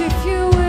if you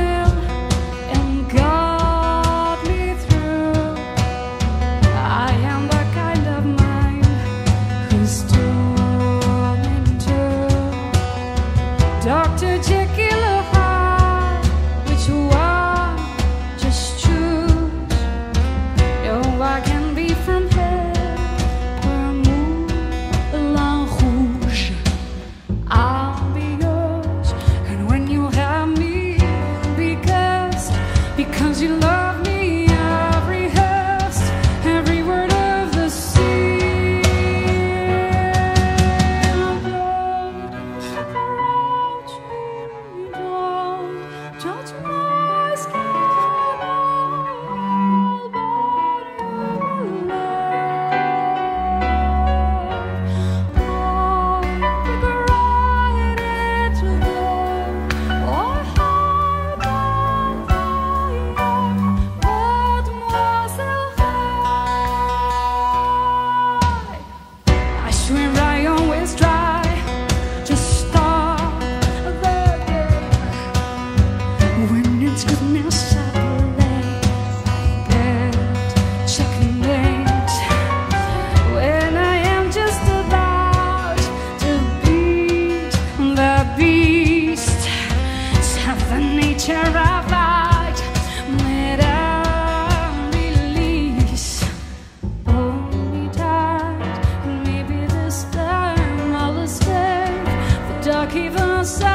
qui vint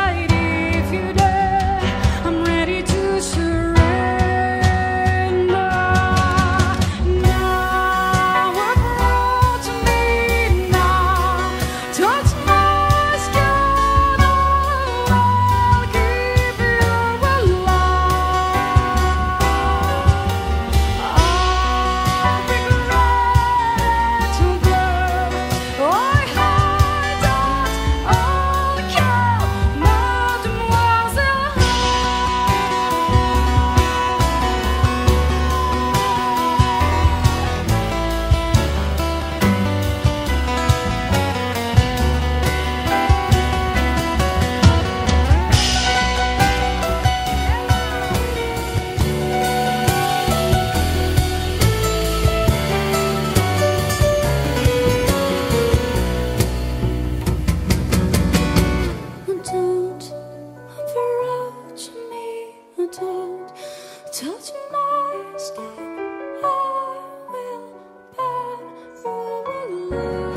Touch my skin, I will burn for a love.